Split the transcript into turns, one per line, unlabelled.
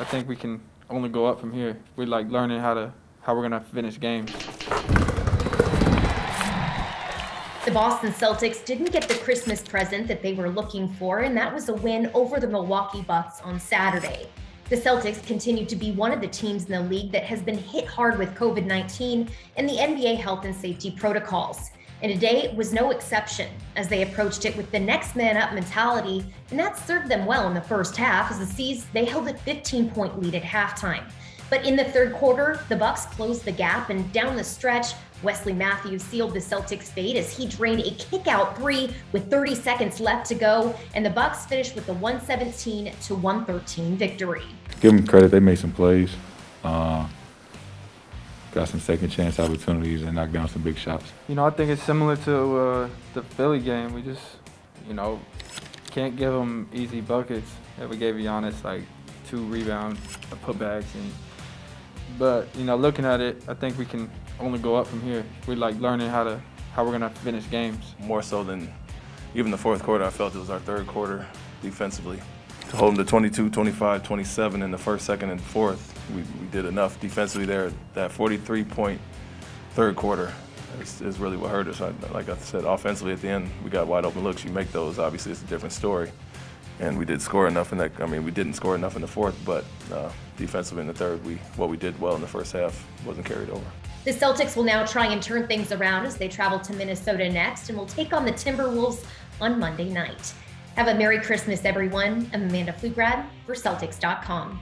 I think we can only go up from here. We're like learning how to how we're gonna finish games.
The Boston Celtics didn't get the Christmas present that they were looking for, and that was a win over the Milwaukee Bucks on Saturday. The Celtics continue to be one of the teams in the league that has been hit hard with COVID 19 and the NBA health and safety protocols. And today was no exception as they approached it with the next man up mentality, and that served them well in the first half as the C's they held a 15 point lead at halftime. But in the third quarter, the Bucks closed the gap and down the stretch, Wesley Matthews sealed the Celtics' fate as he drained a kick-out three with 30 seconds left to go, and the Bucks finished with a 117 to 113 victory.
Give them credit; they made some plays, got some second chance opportunities, and knocked down some big shots.
You know, I think it's similar to uh, the Philly game. We just, you know, can't give them easy buckets. Yeah, we gave Giannis like two rebounds, putbacks, and but you know, looking at it, I think we can only go up from here. We're like learning how to how we're gonna finish games.
More so than even the fourth quarter, I felt it was our third quarter defensively. To hold them to 22, 25, 27 in the first, second, and fourth, we, we did enough defensively there. That 43 point third quarter is, is really what hurt us. I, like I said, offensively at the end, we got wide open looks. You make those, obviously, it's a different story and we did score enough in that. I mean, we didn't score enough in the fourth, but uh, defensively in the third, we what we did well in the first half wasn't carried over.
The Celtics will now try and turn things around as they travel to Minnesota next and will take on the Timberwolves on Monday night. Have a Merry Christmas, everyone. I'm Amanda Pflugrad for Celtics.com.